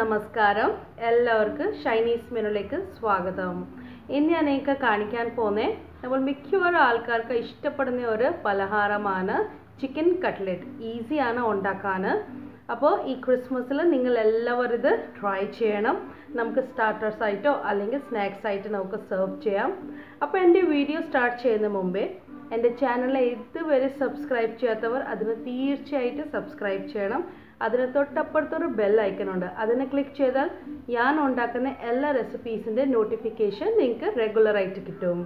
നമസ്കാരം. എല്ലാവർക്കും ഷൈനീസ് മെനുലേക്ക് സ്വാഗതം. ഇന്ന് ഞാൻ നിങ്ങൾക്ക് കാണിക്കാൻ പോന്നേ നമ്മൾ മിക്കവാറും ആൾക്കാർക്ക് ഇഷ്ടപ്പെടുന്ന ഒരു പലഹാരമാണ് ചിക്കൻ കട്ട്ലറ്റ് ഈസിയാണ് ഉണ്ടാക്കാൻ. അപ്പോൾ ഈ ക്രിസ്മസിൽ നിങ്ങൾ എല്ലാവരും ഇത് ട്രൈ ചെയ്യണം. നമുക്ക് സ്റ്റാർട്ടേഴ്സ് ആയിട്ടോ അല്ലെങ്കിൽ സ്നാക്സ് ആയിട്ട് നമുക്ക് സെർവ് ചെയ്യാം. അപ്പോൾ എന്റെ വീഡിയോ സ്റ്റാർട്ട് ചെയ്യുന്ന മുമ്പേ എന്റെ ചാനൽ ഇതുവരെ സബ്സ്ക്രൈബ് ചെയ്യാത്തവർ അതിന് തീർച്ചയായിട്ടും സബ്സ്ക്രൈബ് ചെയ്യണം. അതിന് തൊട്ടപ്പുറത്തൊരു ബെൽ ഐക്കണുണ്ട് അതിനെ ക്ലിക്ക് ചെയ്താൽ ഞാൻ ഉണ്ടാക്കുന്ന എല്ലാ റെസിപ്പീസിന്റെ നോട്ടിഫിക്കേഷൻ നിങ്ങൾക്ക് റെഗുലറായിട്ട് കിട്ടും.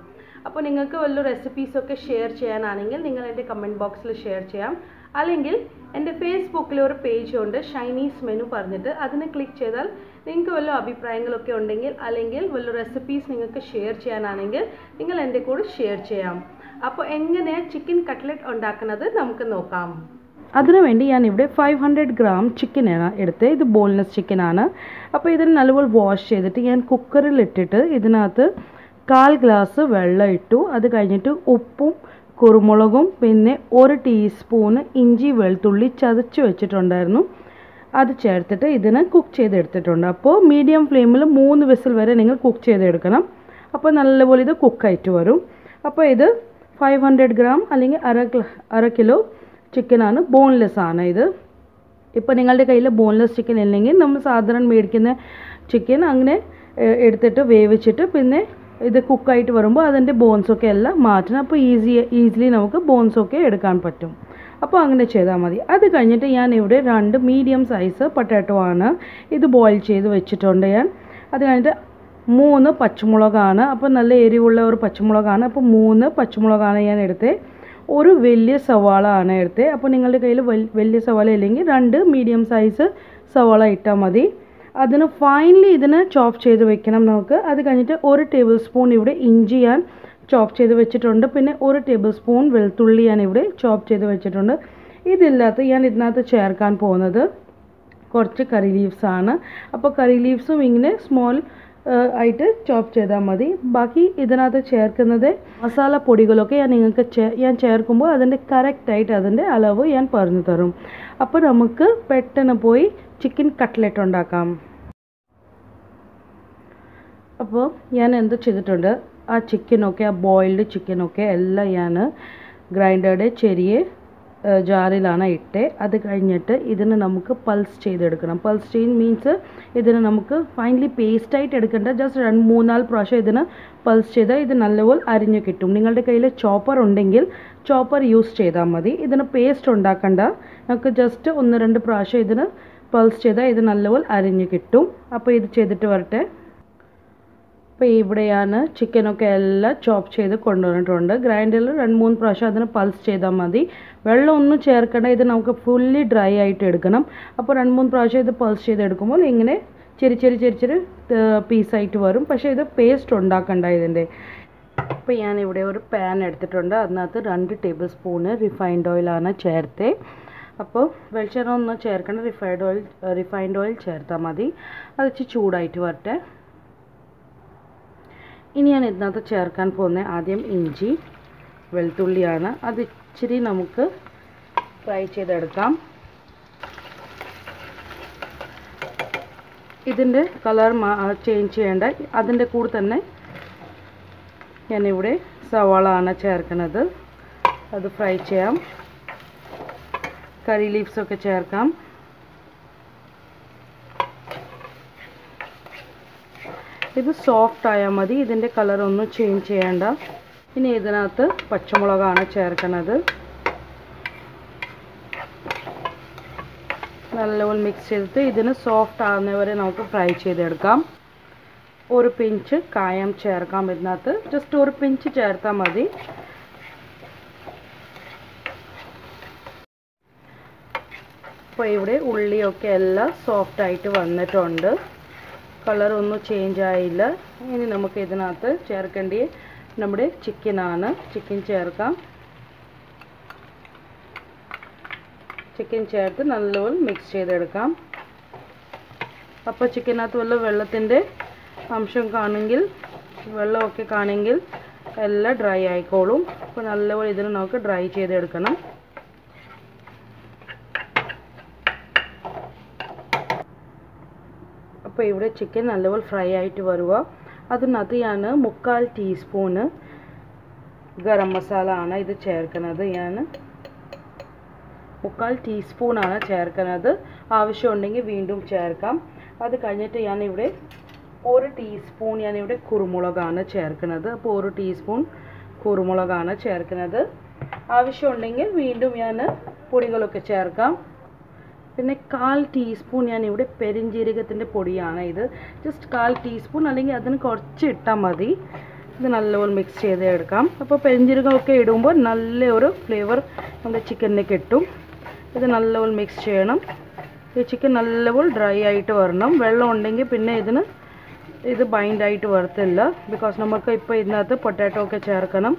അപ്പോൾ നിങ്ങൾക്ക് വല്ല റെസിപ്പീസൊക്കെ ഷെയർ ചെയ്യാനാണെങ്കിൽ നിങ്ങൾ എന്റെ കമന്റ് ബോക്സിൽ ഷെയർ ചെയ്യാം. അല്ലെങ്കിൽ എന്റെ ഫേസ്ബുക്കിൽ ഒരു പേജ് ഉണ്ട് ഷൈനീസ് മെനു പറഞ്ഞിട്ട് അതിന് ക്ലിക്ക് ചെയ്താൽ നിങ്ങൾക്ക് വല്ല അഭിപ്രായങ്ങളൊക്കെ ഉണ്ടെങ്കിൽ അല്ലെങ്കിൽ വല്ല റെസിപ്പീസ് നിങ്ങൾക്ക് ഷെയർ ചെയ്യാനാണെങ്കിൽ നിങ്ങൾ എന്റെ കൂടെ ഷെയർ ചെയ്യാം. അപ്പോൾ എങ്ങനെയാണ് ചിക്കൻ കട്ട്ലറ്റ് ഉണ്ടാക്കുന്നത് നമുക്ക് നോക്കാം. അതിനുവേണ്ടി ഞാൻ ഇവിടെ ഫൈവ് ഹൺഡ്രഡ് ഗ്രാം ചിക്കനാണ് എടുത്ത് ഇത് ബോൺലെസ് ചിക്കനാണ് അപ്പോൾ ഇതിന് നല്ലപോലെ വാഷ് ചെയ്തിട്ട് ഞാൻ കുക്കറിൽ ഇട്ടിട്ട് ഇതിനകത്ത് കാൽ ഗ്ലാസ് വെള്ളം ഇട്ടു. അത് കഴിഞ്ഞിട്ട് ഉപ്പും കുരുമുളകും പിന്നെ ഒരു ടീസ്പൂണ് ഇഞ്ചി വെളുത്തുള്ളി ചതച്ച് വെച്ചിട്ടുണ്ടായിരുന്നു. അത് ചേർത്തിട്ട് ഇതിനെ കുക്ക് ചെയ്തെടുത്തിട്ടുണ്ട്. അപ്പോൾ മീഡിയം ഫ്ലെയിമിൽ മൂന്ന് വിസിൽ വരെ നിങ്ങൾ കുക്ക് ചെയ്തെടുക്കണം. അപ്പോൾ നല്ലപോലെ ഇത് കുക്കായിട്ട് വരും. അപ്പോൾ ഇത് ഫൈവ് ഹൺഡ്രഡ് ഗ്രാം അല്ലെങ്കിൽ അര അര കിലോ ചിക്കനാണ് ബോൺലെസ് ആണ് ഇത്. ഇപ്പോൾ നിങ്ങളുടെ കയ്യിൽ ബോൺലെസ് ചിക്കൻ ഇല്ലെങ്കിൽ നമ്മൾ സാധാരണ മേടിക്കുന്ന ചിക്കൻ അങ്ങനെ എടുത്തിട്ട് വേവിച്ചിട്ട് പിന്നെ ഇത് കുക്കായിട്ട് വരുമ്പോൾ അതിന്റെ ബോൺസൊക്കെ എല്ലാം മാറ്റണം. അപ്പോൾ ഈസി ഈസിലി നമുക്ക് ബോൺസൊക്കെ എടുക്കാൻ പറ്റും. അപ്പോൾ അങ്ങനെ ചെയ്താൽ മതി. അത് കഴിഞ്ഞിട്ട് ഞാൻ ഇവിടെ രണ്ട് മീഡിയം സൈസ് പൊട്ടാറ്റോ ആണ് ഇത് ബോയിൽ ചെയ്ത് വെച്ചിട്ടുണ്ട് ഞാൻ. അത് കഴിഞ്ഞിട്ട് മൂന്ന് പച്ചമുളകാണ്. അപ്പോൾ നല്ല എരിവുള്ള ഒരു പച്ചമുളകാണ്. അപ്പോൾ മൂന്ന് പച്ചമുളകാണ് ഞാൻ എടുത്തത് ഒരു വലിയ സവാള ആണ് എടുത്തത് അപ്പോൾ നിങ്ങളുടെ കയ്യിൽ വലിയ സവാള ഇല്ലെങ്കിൽ രണ്ട് മീഡിയം സൈസ് സവാള ഇട്ടാൽ മതി. അതിന് ഫൈനലി ഇതിന് ചോപ്പ് ചെയ്ത് വെക്കണം നമുക്ക്. അത് കഴിഞ്ഞിട്ട് ഒരു ടേബിൾ സ്പൂൺ ഇവിടെ ഇഞ്ചി ഞാൻ ചോപ്പ് ചെയ്ത് വെച്ചിട്ടുണ്ട്. പിന്നെ ഒരു ടേബിൾ സ്പൂൺ വെളുത്തുള്ളി ഞാൻ ഇവിടെ ചോപ്പ് ചെയ്ത് വെച്ചിട്ടുണ്ട്. ഇതില്ലാത്ത ഞാൻ ഇതിനകത്ത് ചേർക്കാൻ പോകുന്നത് കുറച്ച് കറി ലീവ്സ് ആണ്. അപ്പോൾ കറി ലീവ്സും ഇങ്ങനെ സ്മോൾ ആയിട്ട് ചോപ്പ് ചെയ്താൽ മതി. ബാക്കി ഇതിനകത്ത് ചേർക്കുന്നത് മസാല പൊടികളൊക്കെ ഞാൻ നിങ്ങൾക്ക് ഞാൻ ചേർക്കുമ്പോൾ അതിന്റെ കറക്റ്റായിട്ട് അതിന്റെ അളവ് ഞാൻ പറഞ്ഞു തരും. അപ്പോൾ നമുക്ക് പെട്ടെന്ന് പോയി ചിക്കൻ കട്ട്ലറ്റ് ഉണ്ടാക്കാം. അപ്പോൾ ഞാൻ എന്ത് ചെയ്തിട്ടുണ്ട്? ആ ചിക്കനൊക്കെ ആ ബോയിൽഡ് ചിക്കനൊക്കെ എല്ലാം ഞാൻ ഗ്രൈൻഡറുടെ ചെറിയ ജാറിലാണ് ഇട്ട് അത് കഴിഞ്ഞിട്ട് ഇതിന് നമുക്ക് പൾസ് ചെയ്തെടുക്കണം. പൾസ് ചെയ്യുന്ന മീൻസ് ഇതിന് നമുക്ക് ഫൈനലി പേസ്റ്റായിട്ട് എടുക്കേണ്ട. ജസ്റ്റ് രണ്ട് മൂന്നാൽ പ്രാവശ്യം ഇതിന് പൾസ് ചെയ്താൽ ഇത് നല്ലപോലെ അരിഞ്ഞ് കിട്ടും. നിങ്ങളുടെ കയ്യിൽ ചോപ്പർ ഉണ്ടെങ്കിൽ ചോപ്പർ യൂസ് ചെയ്താൽ മതി. ഇതിന് പേസ്റ്റ് ഉണ്ടാക്കണ്ട. നമുക്ക് ജസ്റ്റ് ഒന്ന് രണ്ട് പ്രാവശ്യം ഇതിന് പൾസ് ചെയ്താൽ ഇത് നല്ലപോലെ അരിഞ്ഞ് കിട്ടും. അപ്പോൾ ഇത് ചെയ്തിട്ട് വരട്ടെ. അപ്പോൾ ഇവിടെയാണ് ചിക്കനൊക്കെ എല്ലാം ചോപ്പ് ചെയ്ത് കൊണ്ടുവന്നിട്ടുണ്ട്. ഗ്രൈൻഡറിൽ രണ്ട് മൂന്ന് പ്രാവശ്യം അതിന് പൾസ് ചെയ്താൽ മതി. വെള്ളമൊന്നും ചേർക്കണ്ട. ഇത് നമുക്ക് ഫുള്ളി ഡ്രൈ ആയിട്ട് എടുക്കണം. അപ്പോൾ രണ്ട് മൂന്ന് പ്രാവശ്യം ഇത് പൾസ് ചെയ്തെടുക്കുമ്പോൾ ഇങ്ങനെ ചെറിയ ചെറിയ ചെറിയ ചെറിയ പീസായിട്ട് വരും. പക്ഷേ ഇത് പേസ്റ്റ് ഉണ്ടാക്കണ്ട ഇതിന്റെ. അപ്പോൾ ഞാനിവിടെ ഒരു പാൻ എടുത്തിട്ടുണ്ട്. അതിനകത്ത് രണ്ട് ടേബിൾ സ്പൂണ് റിഫൈൻഡ് ഓയിലാണ് ചേർത്തേ. അപ്പോൾ വെളിച്ചെണ്ണ ഒന്ന് ചേർക്കേണ്ട. റിഫൈൻഡ് ഓയിൽ റിഫൈൻഡ് ഓയിൽ ചേർത്താൽ മതി. അത് ഇച്ചിരി ചൂടായിട്ട് വരട്ടെ. ഇനി ഞാൻ ഇതിനകത്ത് ചേർക്കാൻ പോകുന്ന ആദ്യം ഇഞ്ചി വെളുത്തുള്ളിയാണ്. അത് ഇച്ചിരി നമുക്ക് ഫ്രൈ ചെയ്തെടുക്കാം. ഇതിന്റെ കളർ ചേഞ്ച് ചെയ്യേണ്ട. അതിന്റെ കൂടെ തന്നെ ഞാനിവിടെ സവാള ആണ് ചേർക്കുന്നത്. അത് ഫ്രൈ ചെയ്യാം. കറി ലീവ്സൊക്കെ ചേർക്കാം. ഇത് സോഫ്റ്റ് ആയാൽ മതി. ഇതിന്റെ കളർ ഒന്നും ചേഞ്ച് ചെയ്യേണ്ട. ഇനി ഇതിനകത്ത് പച്ചമുളകാണ് ചേർക്കുന്നത് നല്ലപോലെ മിക്സ് ചെയ്തിട്ട് ഇതിന് സോഫ്റ്റ് ആകുന്നവരെ നമുക്ക് ഫ്രൈ ചെയ്തെടുക്കാം. ഒരു പിഞ്ച് കായം ചേർക്കാം ഇതിനകത്ത്. ജസ്റ്റ് ഒരു പിഞ്ച് ചേർത്താൽ മതി. അപ്പോൾ ഇവിടെ ഉള്ളിയൊക്കെ എല്ലാം സോഫ്റ്റ് ആയിട്ട് വന്നിട്ടുണ്ട്. കളർ ഒന്നും ചേഞ്ച് ആയില്ല. ഇനി നമുക്ക് ഇതിനകത്ത് ചേർക്കേണ്ടി നമ്മുടെ ചിക്കനാണ് ചിക്കൻ ചേർക്കാം. ചിക്കൻ ചേർത്ത് നല്ലപോലെ മിക്സ് ചെയ്തെടുക്കാം. അപ്പോൾ ചിക്കനകത്ത് വല്ല വെള്ളത്തിന്റെ അംശം കാണെങ്കിൽ വെള്ളമൊക്കെ കാണെങ്കിൽ എല്ലാം ഡ്രൈ ആയിക്കോളും. അപ്പോൾ നല്ലപോലെ ഇതിന് നമുക്ക് ഡ്രൈ ചെയ്തെടുക്കണം. അപ്പോൾ ഇവിടെ ചിക്കൻ നല്ലപോലെ ഫ്രൈ ആയിട്ട് വരുക. അതിനകത്ത് ഞാൻ മുക്കാൽ ടീസ്പൂണ് ഗരം മസാല ആണ് ഇത് ചേർക്കുന്നത്. ഞാൻ മുക്കാൽ ടീസ്പൂണാണ് ചേർക്കുന്നത്. ആവശ്യമുണ്ടെങ്കിൽ വീണ്ടും ചേർക്കാം. അത് കഴിഞ്ഞിട്ട് ഞാനിവിടെ ഒരു ടീസ്പൂൺ ഇവിടെ കുരുമുളകാണ് ചേർക്കുന്നത്. അപ്പോൾ ഒരു ടീസ്പൂൺ കുരുമുളകാണ് ചേർക്കുന്നത്. ആവശ്യമുണ്ടെങ്കിൽ വീണ്ടും ഞാൻ പൊടികളൊക്കെ ചേർക്കാം. പിന്നെ കാൽ ടീസ്പൂൺ ഞാൻ ഇവിടെ പെരിഞ്ജീരകത്തിന്റെ പൊടിയാണ് ഇത്. ജസ്റ്റ് കാൽ ടീസ്പൂൺ അല്ലെങ്കിൽ അതിന് കുറച്ച് ഇട്ടാൽ മതി. ഇത് നല്ലപോലെ മിക്സ് ചെയ്ത് എടുക്കാം അപ്പോൾ പെരിഞ്ജീരകമൊക്കെ ഇടുമ്പോൾ നല്ല ഒരു ഫ്ലേവർ നമ്മുടെ ചിക്കനിന് കിട്ടും. ഇത് നല്ലപോലെ മിക്സ് ചെയ്യണം. ഈ ചിക്കൻ നല്ലപോലെ ഡ്രൈ ആയിട്ട് വരണം. വെള്ളം ഉണ്ടെങ്കിൽ പിന്നെ ഇതിന് ഇത് ബൈൻഡായിട്ട് വരത്തില്ല. ബിക്കോസ് നമുക്ക് ഇപ്പോൾ ഇതിനകത്ത് പൊട്ടാറ്റോ ഒക്കെ ചേർക്കണം.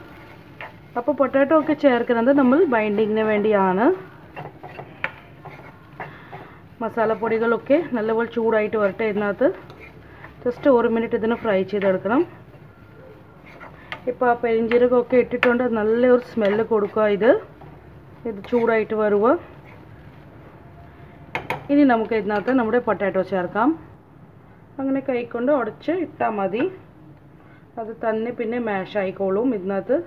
അപ്പോൾ പൊട്ടാറ്റോ ഒക്കെ ചേർക്കുന്നത് നമ്മൾ ബൈൻഡിങ്ങിന് വേണ്ടിയാണ്. മസാലപ്പൊടികളൊക്കെ നല്ലപോലെ ചൂടായിട്ട് വരട്ടെ ഇതിനകത്ത്. ജസ്റ്റ് ഒരു മിനിറ്റ് ഇതിന് ഫ്രൈ ചെയ്തെടുക്കണം. ഇപ്പോൾ ആ പെരിഞ്ചീരകമൊക്കെ ഇട്ടിട്ടുണ്ട്. നല്ലൊരു സ്മെല്ല് കൊടുക്കുക ഇത്. ഇത് ചൂടായിട്ട് വരുക ഇനി നമുക്ക് ഇതിനകത്ത് നമ്മുടെ പൊട്ടാറ്റോ ചേർക്കാം. അങ്ങനെ കൈക്കൊണ്ട് ഉടച്ച് ഇട്ടാൽ മതി. അത് തന്നെ പിന്നെ മാഷ് ആയിക്കോളും ഇതിനകത്ത്.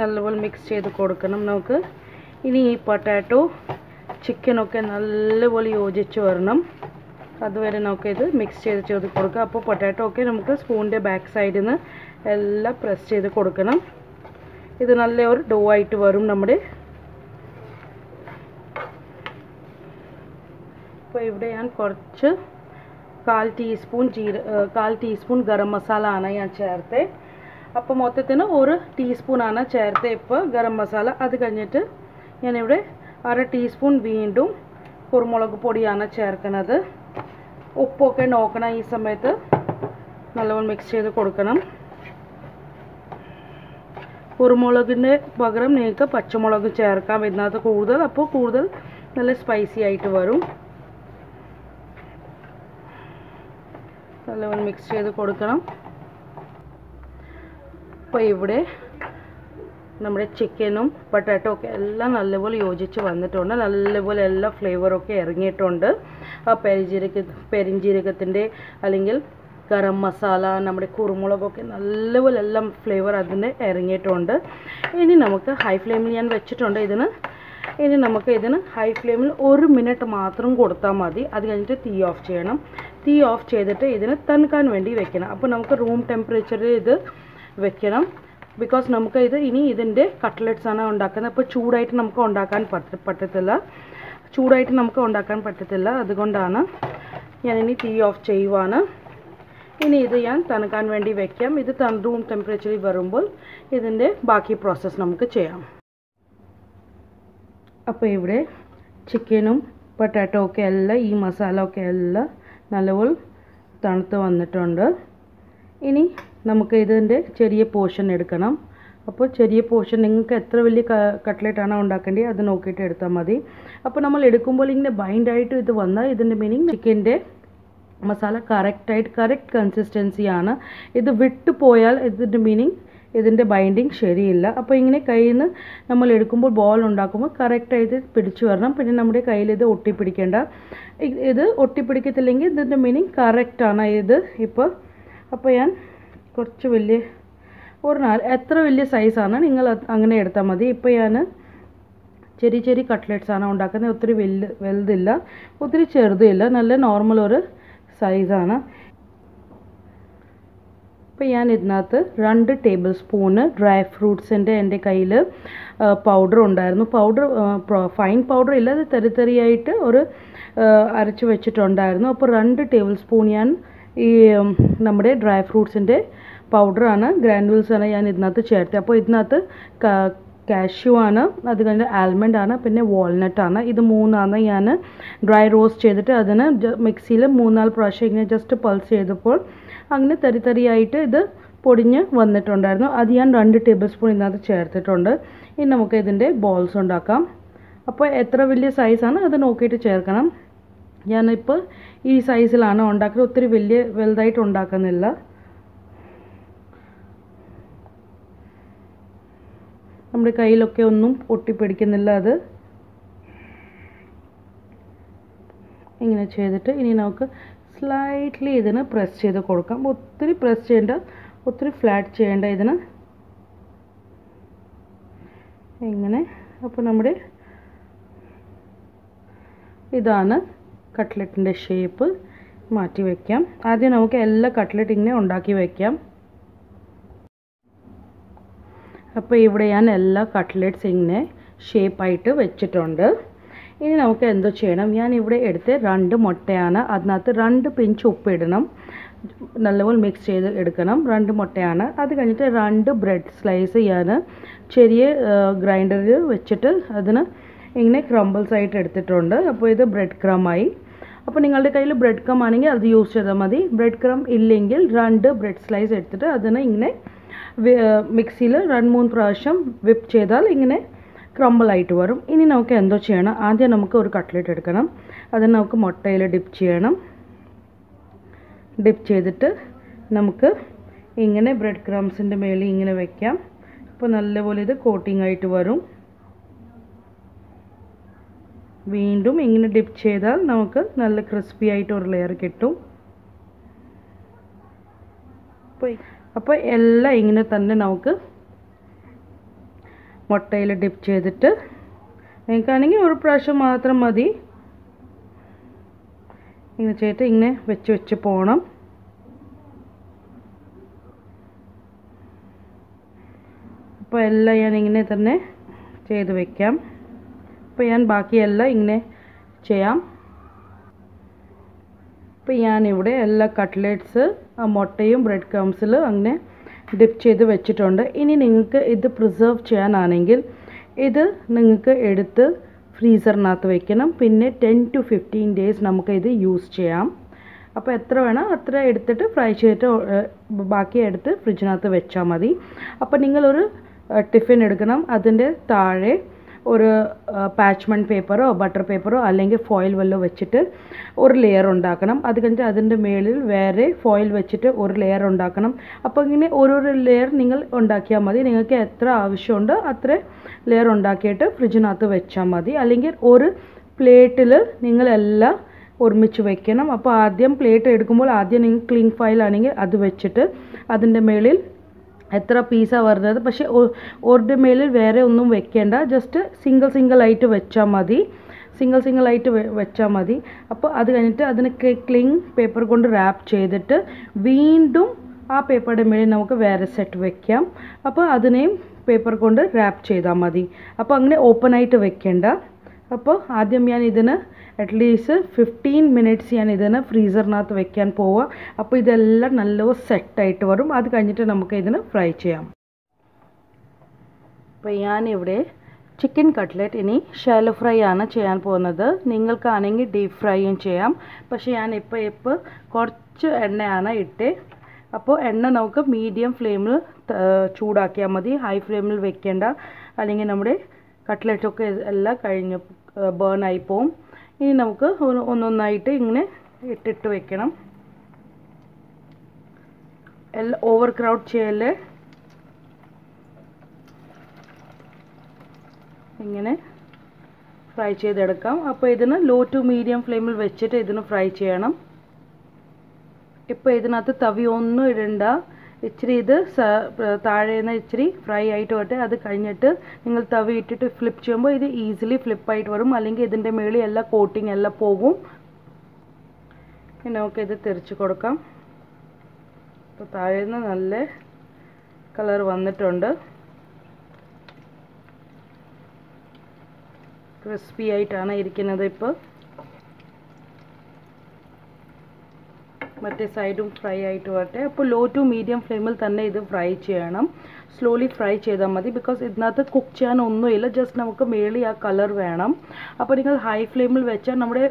നല്ലപോലെ മിക്സ് ചെയ്ത് കൊടുക്കണം നമുക്ക്. ഇനി ഈ പൊട്ടാറ്റോ ചിക്കനൊക്കെ നല്ലപോലെ യോജിച്ച് വരണം. അതുവരെ നമുക്ക് ഇത് മിക്സ് ചെയ്ത് ചെയ്ത് കൊടുക്കുക അപ്പോൾ പൊട്ടാറ്റോ ഒക്കെ നമുക്ക് സ്പൂണിന്റെ ബാക്ക് സൈഡിൽ നിന്ന് എല്ലാം പ്രസ് ചെയ്ത് കൊടുക്കണം. ഇത് നല്ല ഒരു ഡോ ആയിട്ട് വരും നമ്മുടെ. അപ്പോൾ ഇവിടെ ഞാൻ കുറച്ച് കാൽ ടീസ്പൂൺ ജീര കാൽ ടീസ്പൂൺ ഗരം മസാല ആണ് ഞാൻ ചേർത്തത് അപ്പോൾ മൊത്തത്തിന് ഒരു ടീസ്പൂണാണ് ചേർത്ത് ഇപ്പോൾ ഗരം മസാല. അത് കഴിഞ്ഞിട്ട് ഞാനിവിടെ അര ടീസ്പൂൺ വീണ്ടും കുരുമുളക് പൊടിയാണ് ചേർക്കുന്നത്. ഉപ്പൊക്കെ നോക്കണം ഈ സമയത്ത്. നല്ലോണം മിക്സ് ചെയ്ത് കൊടുക്കണം. കുരുമുളകിന്റെ പകരം നിങ്ങൾക്ക് പച്ചമുളക് ചേർക്കാം. ഇതിനകത്ത് കൂടുതൽ അപ്പോൾ കൂടുതൽ നല്ല സ്പൈസി ആയിട്ട് വരും. നല്ലോണം മിക്സ് ചെയ്ത് കൊടുക്കണം. അപ്പോൾ ഇവിടെ നമ്മുടെ ചിക്കനും പൊട്ടാറ്റോ ഒക്കെ എല്ലാം നല്ലപോലെ യോജിച്ച് വന്നിട്ടുണ്ട്. നല്ലപോലെ എല്ലാ ഫ്ലേവറൊക്കെ ഇറങ്ങിയിട്ടുണ്ട്. ആ പെരിഞ്ജീരക പെരിഞ്ചീരകത്തിന്റെ അല്ലെങ്കിൽ ഗരം മസാല നമ്മുടെ കുരുമുളകൊക്കെ നല്ലപോലെ എല്ലാം ഫ്ലേവർ അതിന് ഇറങ്ങിയിട്ടുണ്ട്. ഇനി നമുക്ക് ഹൈ ഫ്ലെയിമിൽ ഞാൻ വെച്ചിട്ടുണ്ട് ഇതിന്. ഇനി നമുക്ക് ഇതിന് ഹൈ ഫ്ലെയിമിൽ ഒരു മിനിറ്റ് മാത്രം കൊടുത്താൽ മതി. അത് കഴിഞ്ഞിട്ട് തീ ഓഫ് ചെയ്യണം. തീ ഓഫ് ചെയ്തിട്ട് ഇതിന് തണുക്കാൻ വേണ്ടി വെക്കണം. അപ്പോൾ നമുക്ക് റൂം ടെമ്പറേച്ചറിൽ ഇത് വെക്കണം. ബിക്കോസ് നമുക്ക് ഇത് ഇനി ഇതിന്റെ കട്ട്ലറ്റ്സ് ആണ് ഉണ്ടാക്കുന്നത്. അപ്പോൾ ചൂടായിട്ട് നമുക്ക് ഉണ്ടാക്കാൻ പറ്റ പറ്റത്തില്ല. ചൂടായിട്ട് നമുക്ക് ഉണ്ടാക്കാൻ പറ്റത്തില്ല. അതുകൊണ്ടാണ് ഞാൻ ഇനി തീ ഓഫ് ചെയ്യുവാണ്. ഇനി ഇത് ഞാൻ തണുക്കാൻ വേണ്ടി വെക്കാം. ഇത് റൂം ടെമ്പറേച്ചറിൽ വരുമ്പോൾ ഇതിന്റെ ബാക്കി പ്രോസസ്സ് നമുക്ക് ചെയ്യാം. അപ്പോൾ ഇവിടെ ചിക്കനും പൊട്ടാറ്റോ ഒക്കെ എല്ലാം ഈ മസാല ഒക്കെ എല്ലാം നല്ലപോലെ തണുത്ത് വന്നിട്ടുണ്ട്. ഇനി നമുക്ക് ഇതിന്റെ ചെറിയ പോർഷൻ എടുക്കണം. അപ്പോൾ ചെറിയ പോർഷൻ നിങ്ങൾക്ക് എത്ര വലിയ കട്ട്ലറ്റാണോ ഉണ്ടാക്കേണ്ടത് അത് നോക്കിയിട്ട് എടുത്താൽ മതി. അപ്പോൾ നമ്മൾ എടുക്കുമ്പോൾ ഇങ്ങനെ ബൈൻഡായിട്ട് ഇത് വന്നാൽ ഇതിന്റെ മീനിങ് ചിക്കന്റെ മസാല കറക്റ്റായിട്ട് കറക്റ്റ് കൺസിസ്റ്റൻസിയാണ് ഇത് വിട്ട് പോയാൽ ഇതിന്റെ മീനിങ് ഇതിന്റെ ബൈൻഡിങ് ശരിയില്ല. അപ്പോൾ ഇങ്ങനെ കയ്യിൽ നിന്ന് നമ്മൾ എടുക്കുമ്പോൾ ബോൾ ഉണ്ടാക്കുമ്പോൾ കറക്റ്റായിട്ട് പിടിച്ചു വരണം. പിന്നെ നമ്മുടെ കയ്യിൽ ഇത് ഒട്ടിപ്പിടിക്കേണ്ട. ഇത് ഒട്ടിപ്പിടിക്കത്തില്ലെങ്കിൽ ഇതിന്റെ മീനിങ് കറക്റ്റാണ് ഇത് ഇപ്പോൾ അപ്പോൾ ഞാൻ കുറച്ച് വലിയ ഒരു നാല് എത്ര വലിയ സൈസാണ് നിങ്ങൾ അങ്ങനെ എടുത്താൽ മതി. ഇപ്പോൾ ഞാൻ ചെറിയ ചെറിയ കട്ട്ലറ്റ്സാണ് ഉണ്ടാക്കുന്നത്. ഒത്തിരി വലുത് വലുതില്ല. ഒത്തിരി ചെറുതില്ല. നല്ല നോർമൽ ഒരു സൈസാണ് ഇപ്പോൾ ഞാൻ ഇതിനകത്ത് രണ്ട് ടേബിൾ സ്പൂണ് ഡ്രൈ ഫ്രൂട്ട്സിന്റെ എന്റെ കയ്യിൽ പൗഡർ ഉണ്ടായിരുന്നു. പൗഡർ ഫൈൻ പൗഡർ ഇല്ല. അത് തെറി തെറിയായിട്ട് ഒരു അരച്ച് വെച്ചിട്ടുണ്ടായിരുന്നു. അപ്പോൾ രണ്ട് ടേബിൾ സ്പൂൺ ഞാൻ ഈ നമ്മുടെ ഡ്രൈ ഫ്രൂട്ട്സിന്റെ പൗഡറാണ്. ഗ്രാനുവൽസ് ആണ് ഞാൻ ഇതിനകത്ത് ചേർത്തത് അപ്പോൾ ഇതിനകത്ത് കാഷ്യൂ ആണ് അത് കഴിഞ്ഞ് ആൽമണ്ട് ആണ് പിന്നെ വാൾനട്ട് ആണ്. ഇത് മൂന്നാണ് ഞാൻ ഡ്രൈ റോസ്റ്റ് ചെയ്തിട്ട് അതിന് മിക്സിയിൽ മൂന്നാൽ പ്രാവശ്യം ഇങ്ങനെ ജസ്റ്റ് പൾസ് ചെയ്തപ്പോൾ അങ്ങനെ തരി തരിയായിട്ട് ഇത് പൊടിഞ്ഞ് വന്നിട്ടുണ്ടായിരുന്നു. അത് ഞാൻ രണ്ട് ടേബിൾ സ്പൂൺ ഇതിനകത്ത് ചേർത്തിട്ടുണ്ട്. ഇനി നമുക്ക് ഇതിന്റെ ബോൾസ് ഉണ്ടാക്കാം. അപ്പോൾ എത്ര വലിയ സൈസാണ് അത് നോക്കിയിട്ട് ചേർക്കണം. ഞാനിപ്പോൾ ഈ സൈസിലാണ് ഉണ്ടാക്കുന്നത്. ഒത്തിരി വലിയ വലുതായിട്ട് ഉണ്ടാക്കുന്നില്ല. നമ്മുടെ കയ്യിലൊക്കെ ഒന്നും ഒട്ടിപ്പിടിക്കുന്നില്ല അത്. ഇങ്ങനെ ചെയ്തിട്ട് ഇനി നമുക്ക് സ്ലൈറ്റ്ലി ഇതിന് പ്രസ് ചെയ്ത് കൊടുക്കാം. ഒത്തിരി പ്രസ് ചെയ്യേണ്ട ഒത്തിരി ഫ്ലാറ്റ് ചെയ്യേണ്ട ഇതിന്. ഇങ്ങനെ. അപ്പോൾ നമ്മുടെ ഇതാണ് കട്ട്ലറ്റിന്റെ ഷേപ്പ് മാറ്റി വയ്ക്കാം ആദ്യം നമുക്ക് എല്ലാ കട്ട്ലറ്റ് ഇങ്ങനെ ഉണ്ടാക്കി വയ്ക്കാം അപ്പോൾ ഇവിടെ ഞാൻ എല്ലാ കട്ട്ലറ്റ്സ് ഇങ്ങനെ ഷേപ്പായിട്ട് വെച്ചിട്ടുണ്ട്. ഇനി നമുക്ക് എന്തോ ചെയ്യണം. ഞാൻ ഇവിടെ എടുത്ത് രണ്ട് മുട്ടയാണ്. അതിനകത്ത് രണ്ട് പിഞ്ച് ഉപ്പ് ഇടണം. നല്ലപോലെ മിക്സ് ചെയ്ത് എടുക്കണം. രണ്ട് മുട്ടയാണ്. അത് കഴിഞ്ഞിട്ട് രണ്ട് ബ്രെഡ് സ്ലൈസ് ഞാൻ ചെറിയ ഗ്രൈൻഡറിൽ വെച്ചിട്ട് അതിന് ഇങ്ങനെ ക്രംബിൾസ് ആയിട്ട് എടുത്തിട്ടുണ്ട്. അപ്പോൾ ഇത് ബ്രെഡ് ക്രമായി അപ്പോൾ നിങ്ങളുടെ കയ്യിൽ ബ്രെഡ് ക്രം ആണെങ്കിൽ അത് യൂസ് ചെയ്താൽ മതി. ബ്രെഡ് ക്രം ഇല്ലെങ്കിൽ രണ്ട് ബ്രെഡ് സ്ലൈസ് എടുത്തിട്ട് അതിന് ഇങ്ങനെ മിക്സിയിൽ രണ്ട് മൂന്ന് പ്രാവശ്യം വിപ്പ് ചെയ്താൽ ഇങ്ങനെ ക്രമ്പിളായിട്ട് വരും. ഇനി നമുക്ക് എന്തോ ചെയ്യണം? ആദ്യം നമുക്ക് ഒരു കട്ട്ലറ്റ് എടുക്കണം. അത് നമുക്ക് മുട്ടയിൽ ഡിപ്പ് ചെയ്യണം. ഡിപ്പ് ചെയ്തിട്ട് നമുക്ക് ഇങ്ങനെ ബ്രെഡ് ക്രംസിന്റെ മേളിൽ ഇങ്ങനെ വയ്ക്കാം അപ്പോൾ നല്ലപോലെ ഇത് കോട്ടിംഗ് ആയിട്ട് വരും. വീണ്ടും ഇങ്ങനെ ഡിപ്പ് ചെയ്താൽ നമുക്ക് നല്ല ക്രിസ്പി ആയിട്ട് ഒരു ലെയർ കിട്ടും. അപ്പോൾ അപ്പോൾ എല്ലാം ഇങ്ങനെ തന്നെ നമുക്ക് മുട്ടയിൽ ഡിപ്പ് ചെയ്തിട്ട് നിങ്ങൾക്കാണെങ്കിൽ ഒരു പ്രാവശ്യം മാത്രം മതി. ഇങ്ങനെ ചെയ്തിട്ട് ഇങ്ങനെ വെച്ച് വെച്ച് പോകണം അപ്പോൾ എല്ലാം ഞാൻ ഇങ്ങനെ തന്നെ ചെയ്ത് വയ്ക്കാം അപ്പോൾ ഞാൻ ബാക്കിയെല്ലാം ഇങ്ങനെ ചെയ്യാം. അപ്പോൾ ഞാനിവിടെ എല്ലാ കട്ട്ലേറ്റ്സ് ആ മുട്ടയും ബ്രെഡ് ക്രംസിൽ അങ്ങനെ ഡിപ്പ് ചെയ്ത് വെച്ചിട്ടുണ്ട്. ഇനി നിങ്ങൾക്ക് ഇത് പ്രിസർവ് ചെയ്യാനാണെങ്കിൽ ഇത് നിങ്ങൾക്ക് എടുത്ത് ഫ്രീസറിനകത്ത് വെക്കണം. പിന്നെ ടെൻ ടു ഫിഫ്റ്റീൻ ഡേയ്സ് നമുക്ക് ഇത് യൂസ് ചെയ്യാം. അപ്പോൾ എത്ര വേണം അത്ര എടുത്തിട്ട് ഫ്രൈ ചെയ്തിട്ട് ബാക്കി എടുത്ത് ഫ്രിഡ്ജിനകത്ത് വെച്ചാൽ മതി. അപ്പോൾ നിങ്ങളൊരു ടിഫിൻ എടുക്കണം. അതിന്റെ താഴെ ഒരു പാച്ച്മെന്റ് പേപ്പറോ ബട്ടർ പേപ്പറോ അല്ലെങ്കിൽ ഫോയിൽ വല്ലോ വെച്ചിട്ട് ഒരു ലെയർ ഉണ്ടാക്കണം. അത് കഴിഞ്ഞിട്ട് അതിന്റെ മേളിൽ വേറെ ഫോയിൽ വെച്ചിട്ട് ഒരു ലെയർ ഉണ്ടാക്കണം. അപ്പോൾ ഇങ്ങനെ ഓരോരോ ലെയർ നിങ്ങൾ ഉണ്ടാക്കിയാൽ മതി. നിങ്ങൾക്ക് എത്ര ആവശ്യമുണ്ട് അത്ര ലെയർ ഉണ്ടാക്കിയിട്ട് ഫ്രിഡ്ജിനകത്ത് വെച്ചാൽ മതി. അല്ലെങ്കിൽ ഒരു പ്ലേറ്റിൽ നിങ്ങളെല്ലാം ഒരുമിച്ച് വെക്കണം. അപ്പോൾ ആദ്യം പ്ലേറ്റ് എടുക്കുമ്പോൾ ആദ്യം നിങ്ങൾ ക്ലീൻ ഫയൽ ആണെങ്കിൽ അത് വെച്ചിട്ട് അതിന്റെ മേളിൽ എത്ര പീസാണ് വരുന്നത്. പക്ഷേ ഒരുടെ മേലിൽ വേറെ ഒന്നും വെക്കേണ്ട. ജസ്റ്റ് സിംഗിൾ സിംഗിൾ ആയിട്ട് വെച്ചാൽ മതി. സിംഗിൾ സിംഗിൾ ആയിട്ട് വെച്ചാൽ മതി. അപ്പോൾ അത് കഴിഞ്ഞിട്ട് അതിന് ക്ലിങ് പേപ്പർ കൊണ്ട് റാപ്പ് ചെയ്തിട്ട് വീണ്ടും ആ പേപ്പറുടെ മേളിൽ നമുക്ക് വേറെ സെറ്റ് വെക്കാം. അപ്പോൾ അതിനെയും പേപ്പർ കൊണ്ട് റാപ്പ് ചെയ്താൽ മതി. അപ്പോൾ അങ്ങനെ ഓപ്പൺ ആയിട്ട് വെക്കേണ്ട. അപ്പോൾ ആദ്യം ഞാൻ ഇതിന് അറ്റ്ലീസ്റ്റ് ഫിഫ്റ്റീൻ മിനിറ്റ്സ് ഞാൻ ഇതിന് ഫ്രീസറിനകത്ത് വെക്കാൻ പോവുക അപ്പോൾ ഇതെല്ലാം നല്ല സെറ്റായിട്ട് വരും. അത് കഴിഞ്ഞിട്ട് നമുക്ക് ഇതിന് ഫ്രൈ ചെയ്യാം. അപ്പോൾ ഞാനിവിടെ ചിക്കൻ കട്ട്ലറ്റ് ഇനി ഷാലോ ഫ്രൈ ആണ് ചെയ്യാൻ പോകുന്നത്. നിങ്ങൾക്കാണെങ്കിൽ ഡീപ്പ് ഫ്രൈയും ചെയ്യാം. പക്ഷേ ഞാൻ ഇപ്പോൾ ഇപ്പോൾ കുറച്ച് എണ്ണയാണ് ഇട്ട്. അപ്പോൾ എണ്ണ നമുക്ക് മീഡിയം ഫ്ലെയിമിൽ ചൂടാക്കിയാൽ മതി. ഹൈ ഫ്ലെയിമിൽ വെക്കേണ്ട. അല്ലെങ്കിൽ നമ്മുടെ കട്ട്ലറ്റൊക്കെ എല്ലാം കഴിഞ്ഞ് ബേൺ ആയി പോവും. ഇനി നമുക്ക് ഒന്നൊന്നായിട്ട് ഇങ്ങനെ ഇട്ടിട്ട് വെക്കണം. എല്ലാം ഓവർ ക്രൗഡ് ചെയ്യല്ലേ ഇങ്ങനെ ഫ്രൈ ചെയ്തെടുക്കാം. അപ്പോൾ ഇതിന് ലോ ടു മീഡിയം ഫ്ലെയിമിൽ വെച്ചിട്ട് ഇതിന് ഫ്രൈ ചെയ്യണം. ഇപ്പോൾ ഇതിനകത്ത് തവി ഒന്നും ഇടണ്ട. ഇച്ചിരി ഇത് താഴേന്ന് ഇച്ചിരി ഫ്രൈ ആയിട്ട് വരട്ടെ. അത് കഴിഞ്ഞിട്ട് നിങ്ങൾ തവി ഇട്ടിട്ട് ഫ്ലിപ്പ് ചെയ്യുമ്പോൾ ഇത് ഈസിലി ഫ്ലിപ്പായിട്ട് വരും. അല്ലെങ്കിൽ ഇതിന്റെ മേളിൽ എല്ലാ കോട്ടിങ് എല്ലാം പോകും. നമുക്ക് ഇത് തിരിച്ച് കൊടുക്കാം. അപ്പോൾ താഴേന്ന് നല്ല കളർ വന്നിട്ടുണ്ട്. ക്രിസ്പി ആയിട്ടാണ് ഇരിക്കുന്നത് ഇപ്പോൾ മറ്റേ സൈഡും ഫ്രൈ ആയിട്ട് വരട്ടെ. അപ്പോൾ ലോ ടു മീഡിയം ഫ്ലെയിമിൽ തന്നെ ഇത് ഫ്രൈ ചെയ്യണം. സ്ലോലി ഫ്രൈ ചെയ്താൽ മതി. ബിക്കോസ് ഇതിനകത്ത് കുക്ക് ചെയ്യാനൊന്നുമില്ല ജസ്റ്റ് നമുക്ക് മേളി ആ കളർ വേണം. അപ്പോൾ നിങ്ങൾ ഹൈ ഫ്ലെയിമിൽ വെച്ചാൽ നമ്മുടെ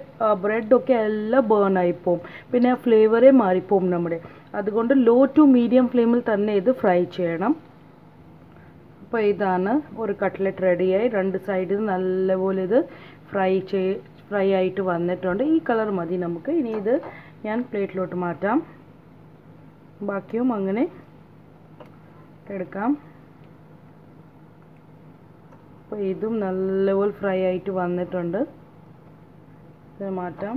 ബ്രെഡൊക്കെ എല്ലാം ബേൺ ആയിപ്പോവും. പിന്നെ ആ ഫ്ലേവറേ മാറിപ്പോവും നമ്മുടെ. അതുകൊണ്ട് ലോ ടു മീഡിയം ഫ്ലെയിമിൽ തന്നെ ഇത് ഫ്രൈ ചെയ്യണം. അപ്പോൾ ഇതാണ് ഒരു കട്ട്ലറ്റ് റെഡിയായി രണ്ട് സൈഡിൽ നല്ലപോലെ ഇത് ഫ്രൈ ചെയ് ഫ്രൈ ആയിട്ട് വന്നിട്ടുണ്ട്. ഈ കളർ മതി നമുക്ക്. ഇനി ഇത് ഞാൻ പ്ലേറ്റിലോട്ട് മാറ്റാം. ബാക്കിയും അങ്ങനെ എടുക്കാം. അപ്പോൾ ഇതും നല്ലപോലെ ഫ്രൈ ആയിട്ട് വന്നിട്ടുണ്ട്. ഇത് മാറ്റാം.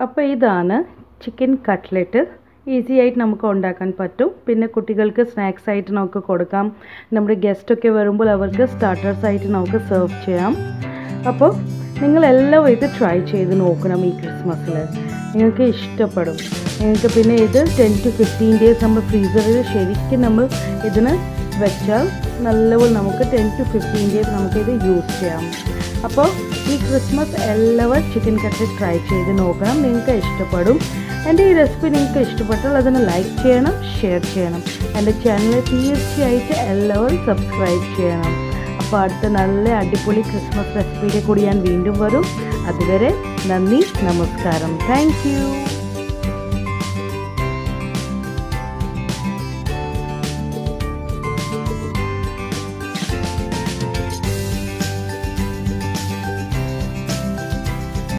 അപ്പോൾ ഇതാണ് ചിക്കൻ കട്ട്ലറ്റ്. ഈസി ആയിട്ട് നമുക്ക് ഉണ്ടാക്കാൻ പറ്റും. പിന്നെ കുട്ടികൾക്ക് സ്നാക്സ് ആയിട്ട് നമുക്ക് കൊടുക്കാം. നമ്മുടെ ഗസ്റ്റൊക്കെ വരുമ്പോൾ അവർക്ക് സ്റ്റാർട്ടേഴ്സ് ആയിട്ട് നമുക്ക് സെർവ് ചെയ്യാം. അപ്പോൾ നിങ്ങളെല്ലാം ഇത് ട്രൈ ചെയ്ത് നോക്കണം ഈ ക്രിസ്മസിൽ നിങ്ങൾക്ക് ഇഷ്ടപ്പെടും. നിങ്ങൾക്ക് പിന്നെ ഇത് ടെൻ ടു ഫിഫ്റ്റീൻ ഡേയ്സ് നമ്മൾ ഫ്രീസറിൽ ശരിക്കും നമ്മൾ ഇതിന് വെച്ചാൽ നല്ലപോലെ നമുക്ക് ടെൻ ടു ഫിഫ്റ്റീൻ ഡേയ്സ് നമുക്കിത് യൂസ് ചെയ്യാം. അപ്പോൾ ഈ ക്രിസ്മസ് എല്ലാവരും ചിക്കൻ കട്ട്ലറ്റ് ട്രൈ ചെയ്ത് നോക്കണം. നിങ്ങൾക്ക് ഇഷ്ടപ്പെടും. എന്റെ ഈ റെസിപ്പി നിങ്ങൾക്ക് ഇഷ്ടപ്പെട്ടാൽ അതിന് ലൈക്ക് ചെയ്യണം ഷെയർ ചെയ്യണം. എന്റെ ചാനൽ തീർച്ചയായിട്ടും എല്ലാവരും സബ്സ്ക്രൈബ് ചെയ്യണം. അപ്പോൾ അടുത്ത നല്ല അടിപൊളി ക്രിസ്മസ് റെസിപ്പിയുടെ കൂടി ഞാൻ വീണ്ടും വരും. അതുവരെ നന്ദി നമസ്കാരം. താങ്ക്